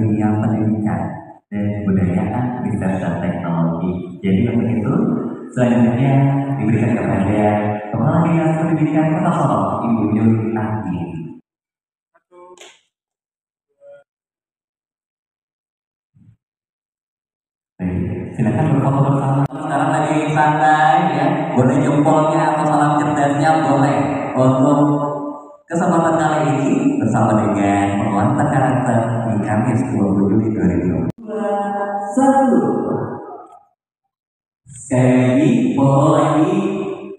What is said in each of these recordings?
dunia pendidikan dan kebudayaan, riset dan teknologi. Jadi untuk itu selanjutnya diberikan kepada Kepala Dinas Pendidikan Kota Sorong, Ibu Yuli Nati. Silakan berfoto bersama. Sekarang lagi santai ya, boleh jempolnya atau salam cerdasnya boleh untuk kesempatan kali ini bersama dengan penguatan karakter di Kamis 20 Juli 2021. Sekali lagi, foto lagi.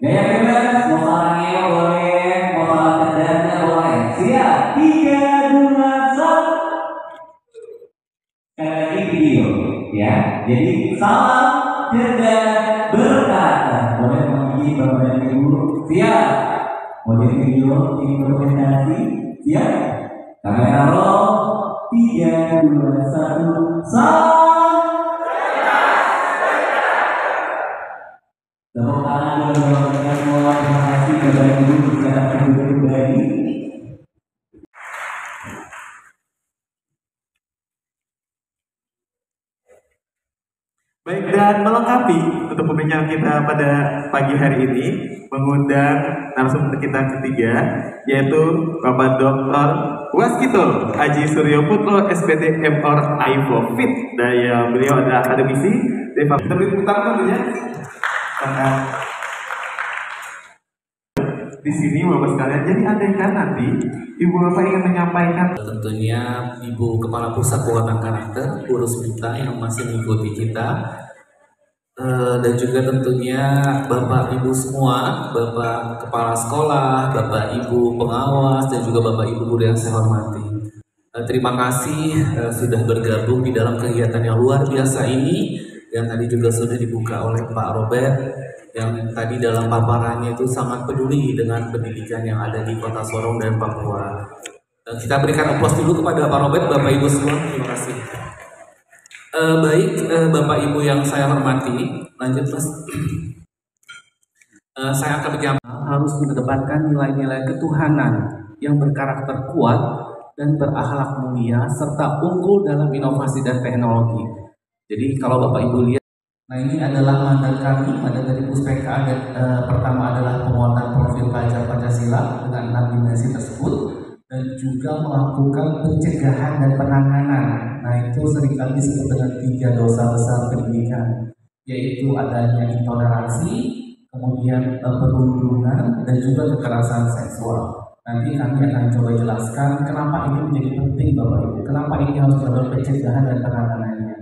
Gaya bebas, mau salangnya boleh, mau cerdasnya boleh. Siap, tiga, dua, satu. Sekali lagi video, ya. Jadi salam cerdas berkata. Boleh menguji bapak dan. Siap. Mau jadi video implementasi? Siap. Kamera roll. Tiga, dua, satu. Tepuk tangan mereka semua. Terima kasih pribadi. Baik, dan melengkapi untuk pembicaraan kita pada pagi hari ini, mengundang narasumber kita ketiga, yaitu Bapak Dr. Waskito Haji Suryo Putro, SPT MOR IFO Fit. Dan ya, beliau adalah akademisi dari Fakultas Utara tentunya. Karena di sini Bapak sekalian, jadi andaikan nanti Ibu Bapak ingin menyampaikan tentunya Ibu Kepala Pusat Penguatan Karakter, Bu Rusmita yang masih mengikuti kita, dan juga tentunya Bapak Ibu semua, Bapak Kepala Sekolah, Bapak Ibu Pengawas, dan juga Bapak Ibu guru yang saya hormati. Eh, terima kasih eh, sudah bergabung di dalam kegiatan yang luar biasa ini, yang tadi juga sudah dibuka oleh Pak Robert, yang tadi dalam paparannya itu sangat peduli dengan pendidikan yang ada di Kota Sorong dan Papua. Eh, kita berikan aplaus dulu kepada Pak Robert, Bapak Ibu semua. Terima kasih. Eh, baik, eh, Bapak Ibu yang saya hormati, lanjut Mas. Eh, saya akan berjamaah harus mengedepankan nilai-nilai ketuhanan yang berkarakter kuat dan berakhlak mulia serta unggul dalam inovasi dan teknologi. Jadi kalau Bapak Ibu lihat, nah ini adalah mandat kami, mandat dari Puspeka dan eh, pertama adalah penguatan profil pelajar Pancasila dengan enam dimensi tersebut dan juga melakukan pencegahan dan penanganan. Nah itu sering kali disebut dengan tiga dosa besar pendidikan, yaitu adanya intoleransi, kemudian perundungan, dan juga kekerasan seksual. Nanti kami akan coba jelaskan kenapa ini menjadi penting Bapak Ibu, kenapa ini harus dilakukan pencegahan dan penanganannya.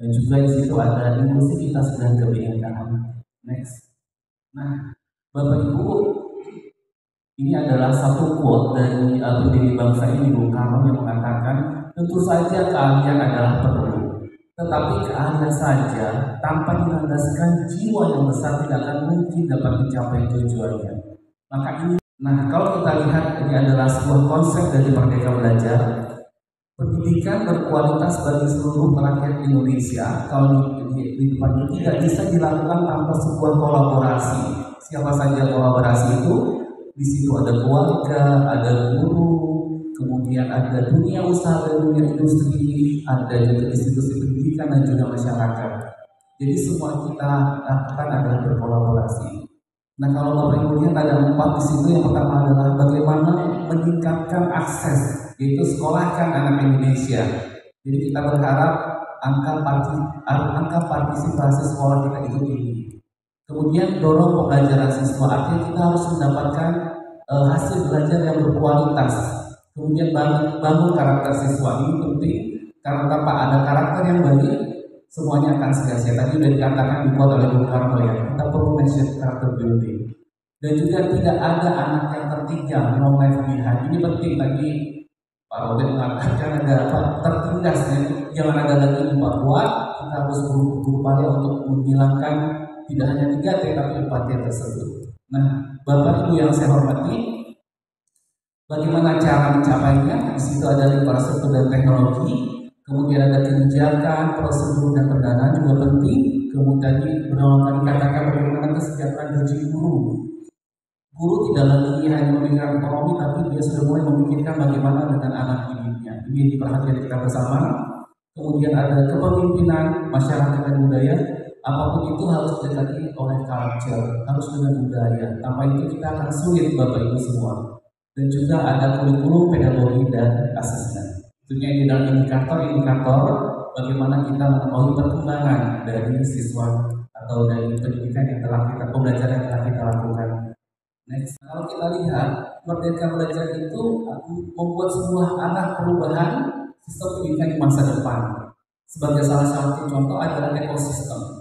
Dan juga di situ ada inklusivitas dan kebinekaan. Next. Nah, Bapak Ibu, ini adalah satu quote dari uh, pendiri bangsa ini Bung Karno yang mengatakan tentu saja keahlian adalah perlu tetapi keahlian saja tanpa dilandaskan jiwa yang besar tidak akan mungkin dapat mencapai tujuannya. Maka ini nah kalau kita lihat ini adalah sebuah konsep dari Merdeka Belajar. Pendidikan berkualitas bagi seluruh rakyat Indonesia kalau di, tidak bisa dilakukan tanpa sebuah kolaborasi. Siapa saja kolaborasi itu di situ ada keluarga, ada guru, kemudian ada dunia usaha dan dunia industri, ada juga institusi pendidikan dan juga masyarakat. Jadi semua kita lakukan adalah berkolaborasi. Nah kalau Bapak Ibu lihat ada empat di situ yang pertama adalah bagaimana meningkatkan akses, yaitu sekolahkan anak Indonesia. Jadi kita berharap angka, angka partisipasi sekolah kita itu tinggi. Kemudian dorong pembelajaran siswa, artinya kita harus mendapatkan uh, hasil belajar yang berkualitas. Kemudian bangun, bangun karakter siswa ini penting karena tanpa ada karakter yang baik, semuanya akan sia-sia. Tadi sudah dikatakan dibuat oleh Bung Karno ya, kita perlu mention karakter building. Dan juga tidak ada anak yang tertinggal, no life behind. Ini penting tadi Pak Robert mengatakan ada apa tertindas, jadi jangan ada lagi Pak Buat, kita harus berupaya untuk menghilangkan tidak hanya 3T tapi 4T tersebut. Nah, Bapak Ibu yang saya hormati, bagaimana cara mencapainya? Di situ ada infrastruktur dan teknologi, kemudian ada kebijakan, prosedur dan pendanaan juga penting. Kemudian berulang dikatakan bagaimana kesejahteraan gaji guru. Guru tidak lagi hanya memikirkan ekonomi, tapi dia sudah mulai memikirkan bagaimana dengan anak didiknya. Ini diperhatikan kita bersama. kemudian ada kepemimpinan masyarakat dan budaya, apa pun itu harus didekati oleh culture, harus dengan budaya. Tanpa itu kita akan sulit Bapak Ibu semua. Dan juga ada kurikulum pedagogi dan asesmen. Tentunya ini adalah indikator-indikator bagaimana kita mengetahui perkembangan dari siswa atau dari pendidikan yang telah kita pembelajaran yang telah kita lakukan. Next, kalau kita lihat Merdeka Belajar itu membuat sebuah arah perubahan sistem pendidikan di masa depan. Sebagai salah satu contoh adalah ekosistem.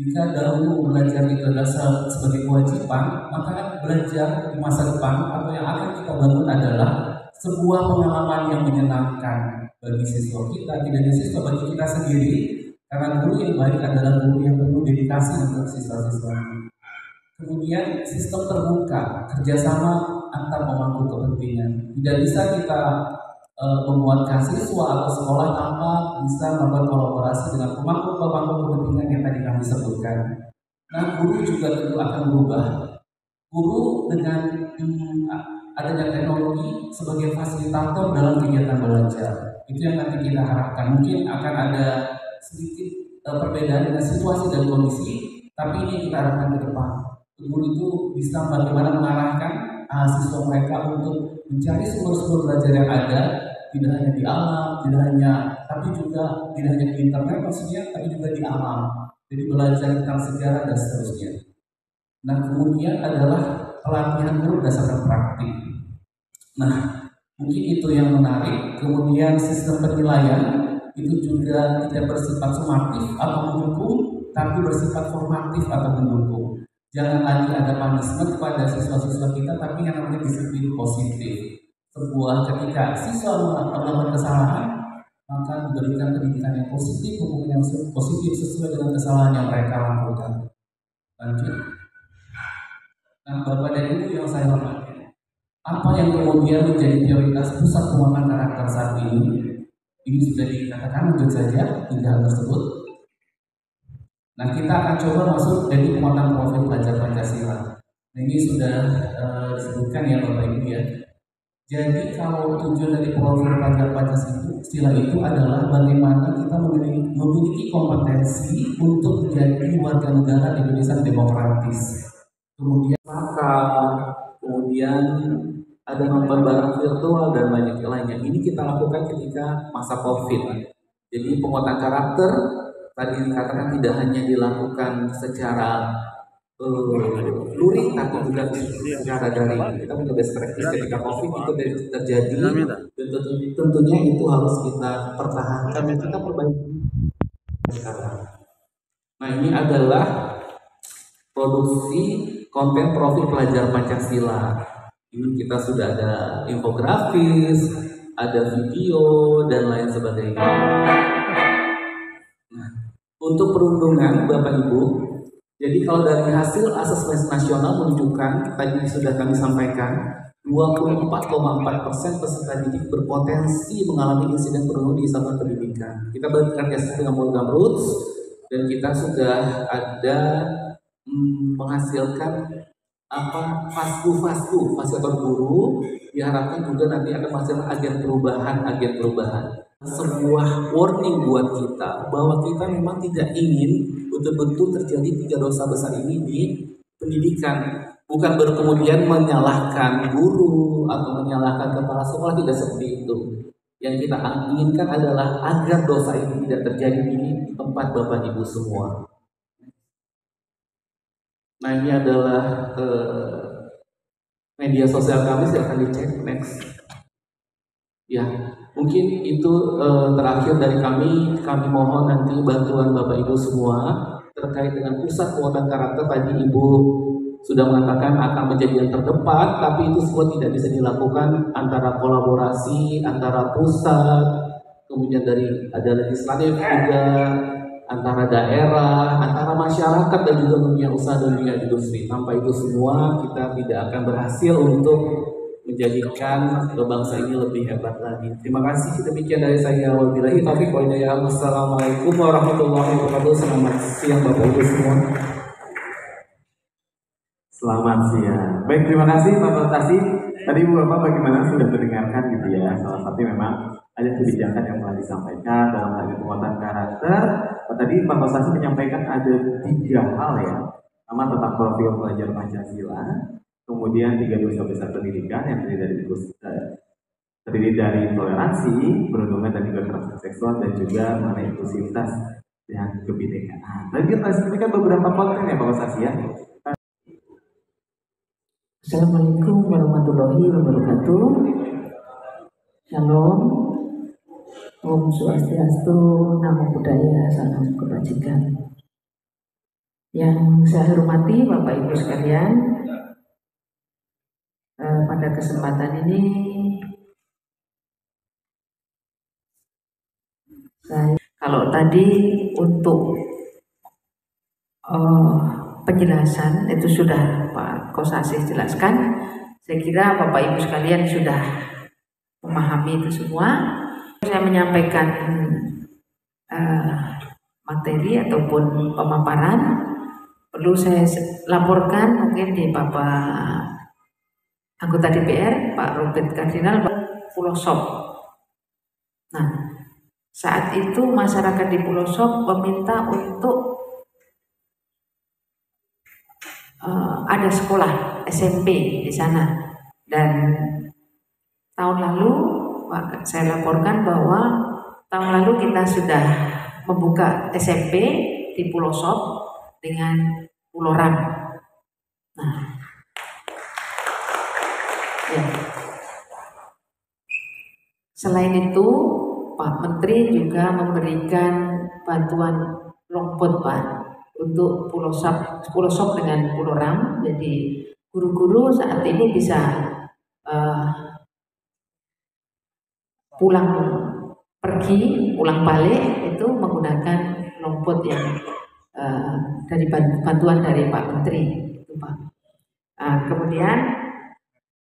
Jika dahulu belajar itu adalah sebagai kewajiban, maka belajar di masa depan atau yang akan kita bangun adalah sebuah pengalaman yang menyenangkan bagi siswa kita, tidak hanya siswa bagi kita sendiri, karena guru yang baik adalah guru yang penuh dedikasi untuk siswa-siswa. Kemudian sistem terbuka, kerjasama antar pemangku kepentingan. Tidak bisa kita e, membuatkan siswa atau sekolah tanpa bisa membuat kolaborasi dengan pemangku-pemangku kepentingan yang tadi kami sebutkan. Nah, guru juga tentu akan berubah. Guru dengan hmm, adanya teknologi sebagai fasilitator dalam kegiatan belajar. Itu yang nanti kita harapkan. Mungkin akan ada sedikit uh, perbedaan dengan situasi dan kondisi, tapi ini kita harapkan ke depan. Guru itu bisa bagaimana mengarahkan uh, siswa mereka untuk mencari sumber-sumber belajar yang ada, tidak hanya di alam, tidak hanya, tapi juga tidak hanya di internet maksudnya, tapi juga di alam. Jadi belajar tentang sejarah dan seterusnya. Nah kemudian adalah pelatihan guru berdasarkan praktik. Nah mungkin itu yang menarik. Kemudian sistem penilaian itu juga tidak bersifat sumatif atau mendukung, tapi bersifat formatif atau mendukung. Jangan lagi ada punishment kepada siswa-siswa kita, tapi yang namanya disiplin positif. Sebuah ketika siswa melakukan kesalahan, maka diberikan pendidikan yang positif, hukuman yang positif sesuai dengan kesalahan yang mereka lakukan. Lanjut. Nah, Bapak dan yang saya hormati, apa yang kemudian menjadi prioritas pusat penguatan karakter saat ini ini sudah dikatakan tentu saja tiga hal tersebut. Nah kita akan coba masuk dari penguatan profil pelajar Pancasila. Nah ini sudah uh, disebutkan ya Bapak Ibu ya. Jadi kalau tujuan dari profil pelajar Pancasila itu adalah bagaimana kita memiliki, kompetensi untuk menjadi warga negara Indonesia demokratis. Kemudian maka kemudian ada nonton bareng virtual dan banyak lainnya. Ini kita lakukan ketika masa COVID. Jadi penguatan karakter tadi dikatakan tidak hanya dilakukan secara luring tapi juga secara daring. Kita punya best practice ketika COVID itu terjadi dan tentunya itu harus kita pertahankan dan kita perbaiki sekarang. Nah ini adalah produksi konten profil pelajar Pancasila ini kita sudah ada infografis, ada video, dan lain sebagainya. Nah, untuk perundungan Bapak Ibu, jadi kalau dari hasil asesmen nasional menunjukkan, tadi sudah kami sampaikan, 24,4 persen peserta didik berpotensi mengalami insiden perundungan di satuan pendidikan. Kita bekerja dengan program Roots dan kita sudah ada hmm, menghasilkan apa fasku fasku fasilitator guru diharapkan juga nanti akan menghasilkan agen perubahan agen perubahan sebuah warning buat kita bahwa kita memang tidak ingin betul-betul terjadi tiga dosa besar ini di pendidikan. Bukan baru kemudian menyalahkan guru atau menyalahkan kepala sekolah tidak seperti itu. Yang kita inginkan adalah agar dosa ini tidak terjadi di tempat bapak ibu semua. Nah ini adalah uh, media sosial kami silahkan dicek next. Ya mungkin itu uh, terakhir dari kami. Kami mohon nanti bantuan bapak ibu semua terkait dengan pusat kekuatan karakter tadi ibu sudah mengatakan akan menjadi yang terdepan, tapi itu semua tidak bisa dilakukan antara kolaborasi antara pusat, kemudian dari ada legislatif juga antara daerah, antara masyarakat dan juga dunia usaha dan dunia industri. Tanpa itu semua kita tidak akan berhasil untuk menjadikan bangsa ini lebih hebat lagi. Terima kasih demikian dari saya wabillahi taufiq wa hidayah. Wassalamualaikum warahmatullahi wabarakatuh. Selamat siang Bapak Ibu semua. Selamat siang. Baik, terima kasih Pak Tasi. Tadi Bu Bapak bagaimana sudah mendengarkan gitu ya. Salah satu memang ada kebijakan yang telah disampaikan dalam hal penguatan karakter. Tadi Pak Kosasi menyampaikan ada tiga hal ya. Pertama tentang profil pelajar Pancasila, kemudian tiga dosa besar pendidikan yang terdiri dari eh, terdiri dari toleransi, perundungan dan juga kekerasan seksual dan juga mengenai inklusivitas dan kebinekaan. Tadi kita sampaikan beberapa konten ya Pak Kosasi ya. Assalamualaikum warahmatullahi wabarakatuh. Shalom. Om Swastiastu, Namo Buddhaya, Salam Kebajikan. Yang saya hormati Bapak Ibu sekalian, pada kesempatan ini saya kalau tadi untuk eh, penjelasan itu sudah Pak Kosasi jelaskan. Saya kira Bapak Ibu sekalian sudah memahami itu semua. Saya menyampaikan uh, materi ataupun pemaparan perlu saya laporkan mungkin di Bapak anggota DPR Pak Robert Kardinal Pulau Sop. Nah, saat itu masyarakat di Pulau Sop meminta untuk uh, ada sekolah SMP di sana dan tahun lalu saya laporkan bahwa tahun lalu kita sudah membuka SMP di Pulau Sop dengan Pulau Ram. Nah, ya. Selain itu, Pak Menteri juga memberikan bantuan longpot Pak untuk Pulau Sop, Pulau Sop dengan Pulau Ram. Jadi guru-guru saat ini bisa uh, pulang pergi, pulang balik itu menggunakan lompot yang uh, dari bantuan dari Pak Menteri. Uh, kemudian